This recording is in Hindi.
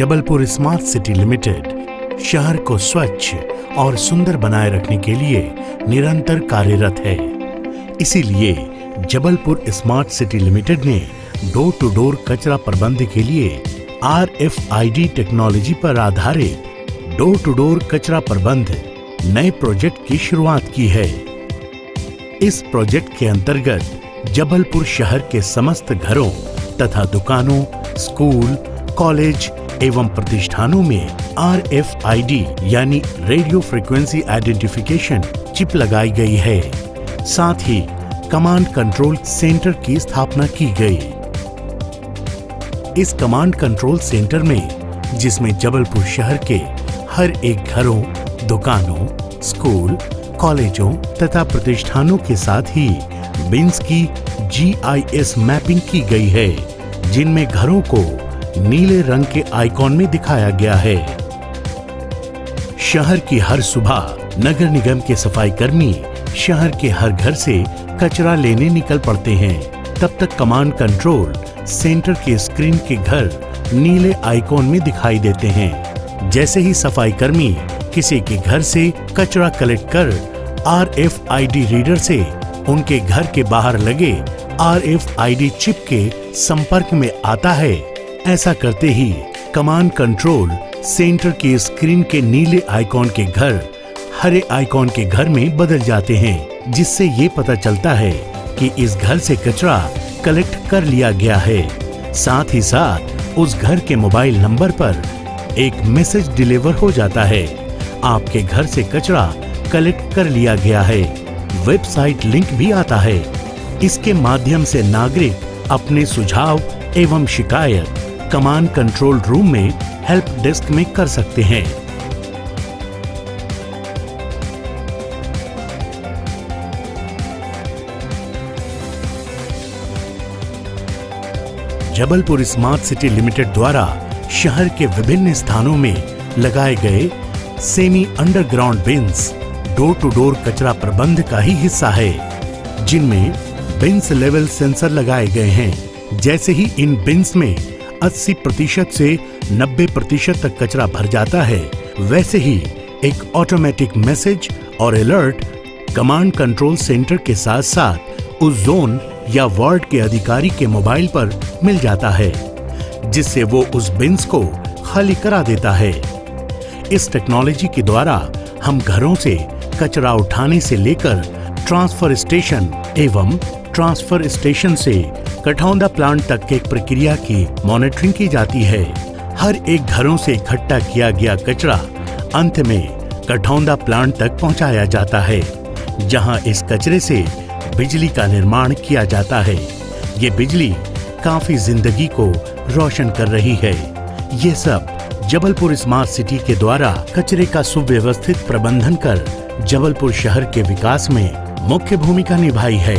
जबलपुर स्मार्ट सिटी लिमिटेड शहर को स्वच्छ और सुंदर बनाए रखने के लिए निरंतर कार्यरत है। इसीलिए जबलपुर स्मार्ट सिटी लिमिटेड ने डोर टू डोर कचरा प्रबंध के लिए आर एफ़ टेक्नोलॉजी पर आधारित डोर टू डोर कचरा प्रबंध नए प्रोजेक्ट की शुरुआत की है। इस प्रोजेक्ट के अंतर्गत जबलपुर शहर के समस्त घरों तथा दुकानों, स्कूल, कॉलेज एवं प्रतिष्ठानों में आर एफ़ आई डी यानी रेडियो फ्रिक्वेंसी आइडेंटिफिकेशन, चिप लगाई गई है। साथ ही कमांड कंट्रोल सेंटर की स्थापना की गई। इस कमांड कंट्रोल सेंटर में, जिसमें जबलपुर शहर के हर एक घरों, दुकानों, स्कूल, कॉलेजों तथा प्रतिष्ठानों के साथ ही बिन्स की जीआईएस मैपिंग की गई है, जिनमें घरों को नीले रंग के आइकॉन में दिखाया गया है। शहर की हर सुबह नगर निगम के सफ़ाई कर्मी शहर के हर घर से कचरा लेने निकल पड़ते हैं। तब तक कमांड कंट्रोल सेंटर के स्क्रीन के घर नीले आइकॉन में दिखाई देते हैं। जैसे ही सफ़ाई कर्मी किसी के घर से कचरा कलेक्ट कर R F I D reader से उनके घर के बाहर लगे R F I D chip के संपर्क में आता है ऐसा करते ही कमांड कंट्रोल सेंटर के स्क्रीन के नीले आइकॉन के घर, हरे आइकॉन के घर में बदल जाते हैं, जिससे ये पता चलता है कि इस घर से कचरा कलेक्ट कर लिया गया है। साथ ही साथ, उस घर के मोबाइल नंबर पर एक मैसेज डिलीवर हो जाता है। आपके घर से कचरा कलेक्ट कर लिया गया है। वेबसाइट लिंक भी आता है। इसके माध्यम से नागरिक अपने सुझाव एवं शिकायत कमांड कंट्रोल रूम में हेल्प डेस्क में कर सकते हैं। जबलपुर स्मार्ट सिटी लिमिटेड द्वारा शहर के विभिन्न स्थानों में लगाए गए semi underground bins door to door कचरा प्रबंध का ही हिस्सा है, जिनमें बिन्स लेवल सेंसर लगाए गए हैं। जैसे ही इन बिन्स में 80 प्रतिशत से 90 प्रतिशत तक कचरा भर जाता है। वैसे ही एक ऑटोमेटिक मैसेज और अलर्ट कमांड कंट्रोल सेंटर के साथ साथ उस जोन या वार्ड के अधिकारी के मोबाइल पर मिल जाता है, जिससे वो उस बिन्स को खाली करा देता है। इस टेक्नोलॉजी के द्वारा हम घरों से कचरा उठाने से लेकर ट्रांसफ़र स्टेशन एवं ट्रांसफ़र स्टेशन से कठौंदा प्लांट तक के प्रक्रिया की मॉनिटरिंग की जाती है। हर एक घरों से इकट्ठा किया गया कचरा अंत में कठौंदा प्लांट तक पहुँचाया जाता है, जहाँ इस कचरे से बिजली का निर्माण किया जाता है। ये बिजली काफ़ी ज़िंदगी को रोशन कर रही है। ये सब जबलपुर स्मार्ट सिटी के द्वारा कचरे का सुव्यवस्थित प्रबंधन कर जबलपुर शहर के विकास में मुख्य भूमिका निभाई है।